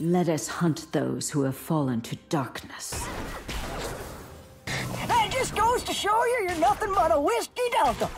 Let us hunt those who have fallen to darkness. That just goes to show you you're nothing but a whiskey delta.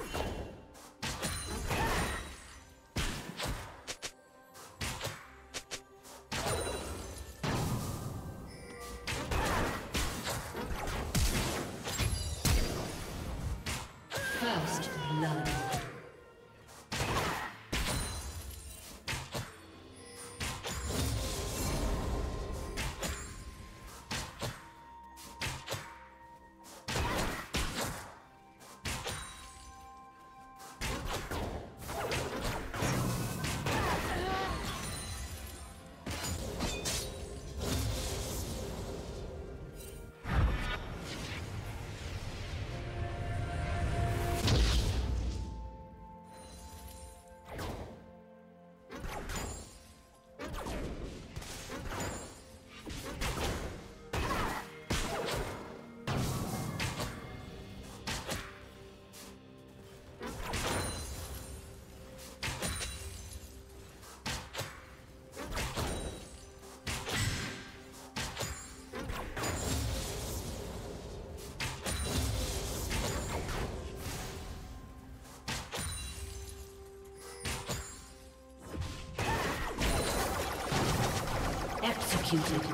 Executed.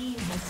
Team. has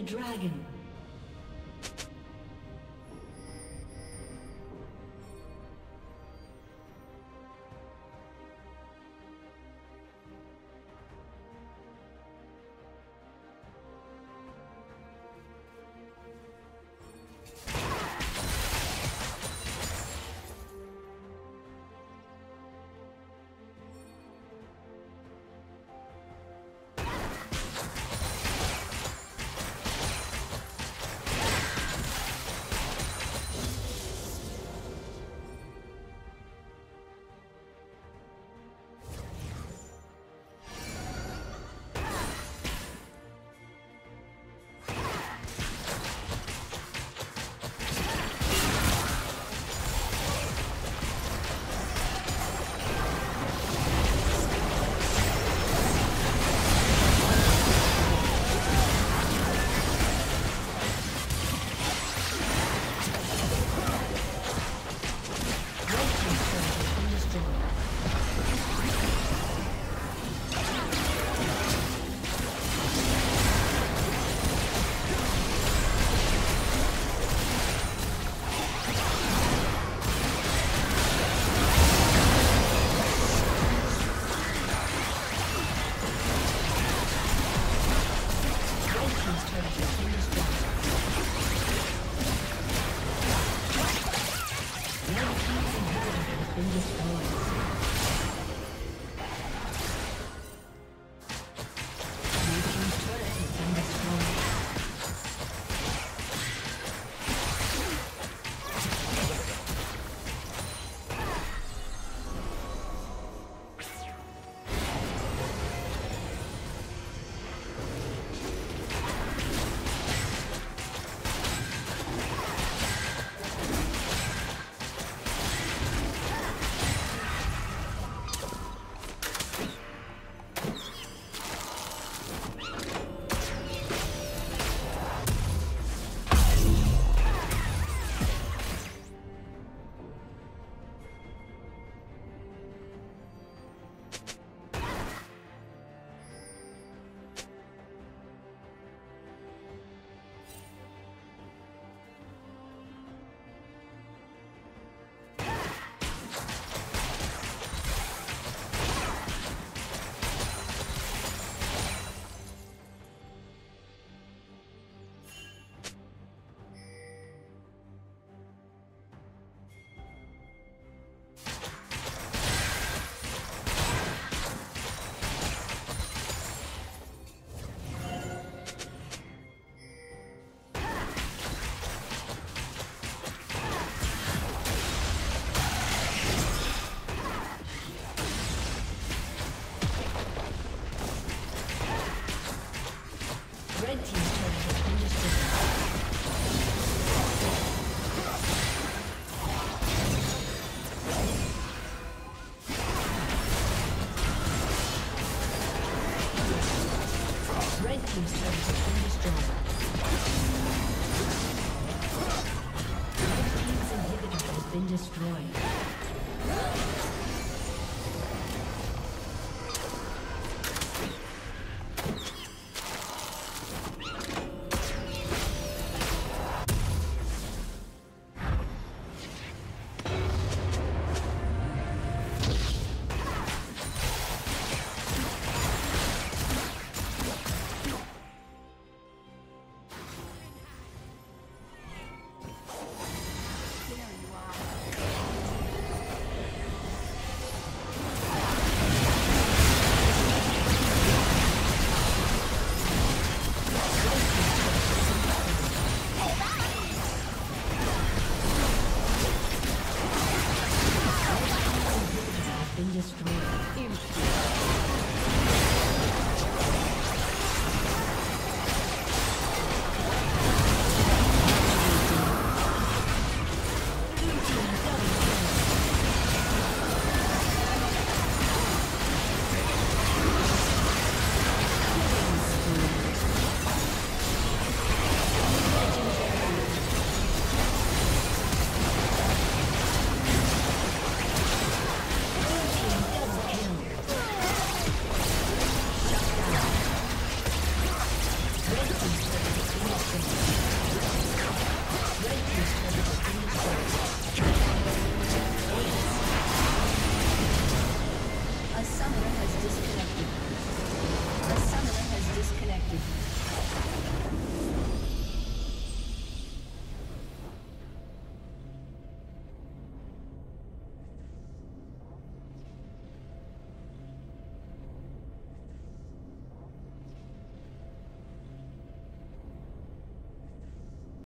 The dragon.